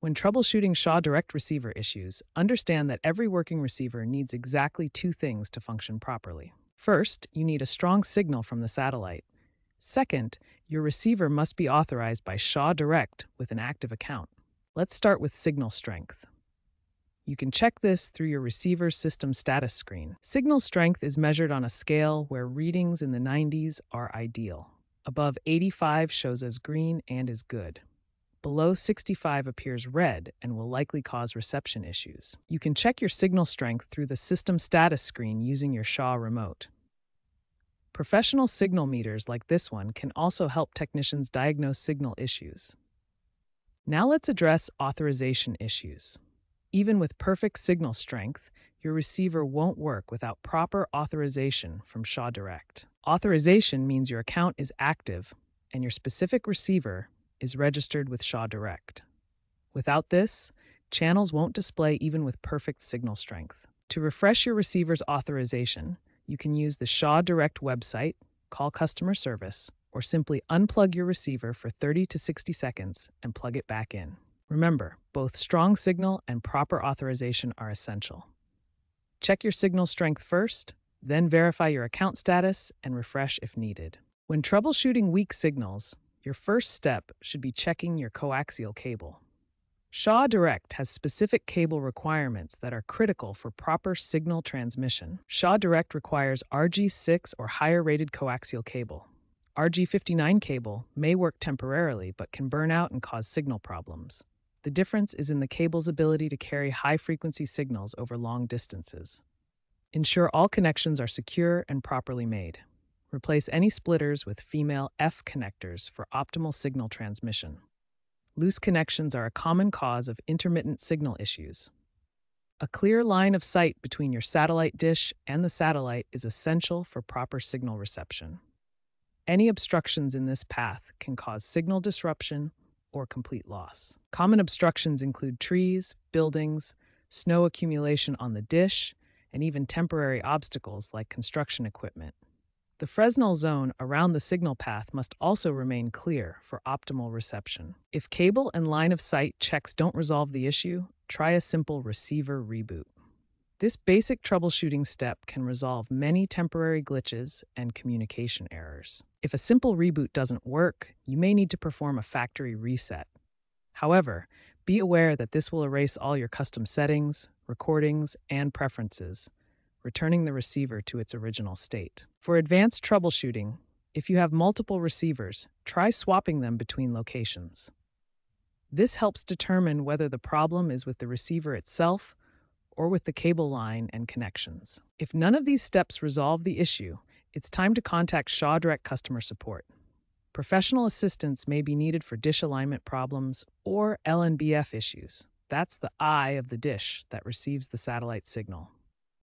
When troubleshooting Shaw Direct receiver issues, understand that every working receiver needs exactly two things to function properly. First, you need a strong signal from the satellite. Second, your receiver must be authorized by Shaw Direct with an active account. Let's start with signal strength. You can check this through your receiver's system status screen. Signal strength is measured on a scale where readings in the 90s are ideal. Above 85 shows as green and is good. Below 65 appears red and will likely cause reception issues. You can check your signal strength through the system status screen using your Shaw remote. Professional signal meters like this one can also help technicians diagnose signal issues. Now let's address authorization issues. Even with perfect signal strength, your receiver won't work without proper authorization from Shaw Direct. Authorization means your account is active and your specific receiver is registered with Shaw Direct. Without this, channels won't display even with perfect signal strength. To refresh your receiver's authorization, you can use the Shaw Direct website, call customer service, or simply unplug your receiver for 30 to 60 seconds and plug it back in. Remember, both strong signal and proper authorization are essential. Check your signal strength first, then verify your account status and refresh if needed. When troubleshooting weak signals, your first step should be checking your coaxial cable. Shaw Direct has specific cable requirements that are critical for proper signal transmission. Shaw Direct requires RG6 or higher rated coaxial cable. RG59 cable may work temporarily but can burn out and cause signal problems. The difference is in the cable's ability to carry high frequency signals over long distances. Ensure all connections are secure and properly made. Replace any splitters with female F connectors for optimal signal transmission. Loose connections are a common cause of intermittent signal issues. A clear line of sight between your satellite dish and the satellite is essential for proper signal reception. Any obstructions in this path can cause signal disruption or complete loss. Common obstructions include trees, buildings, snow accumulation on the dish, and even temporary obstacles like construction equipment. The Fresnel zone around the signal path must also remain clear for optimal reception. If cable and line of sight checks don't resolve the issue, try a simple receiver reboot. This basic troubleshooting step can resolve many temporary glitches and communication errors. If a simple reboot doesn't work, you may need to perform a factory reset. However, be aware that this will erase all your custom settings, recordings, and preferences, returning the receiver to its original state. For advanced troubleshooting, if you have multiple receivers, try swapping them between locations. This helps determine whether the problem is with the receiver itself or with the cable line and connections. If none of these steps resolve the issue, it's time to contact Shaw Direct customer support. Professional assistance may be needed for dish alignment problems or LNBF issues. That's the eye of the dish that receives the satellite signal.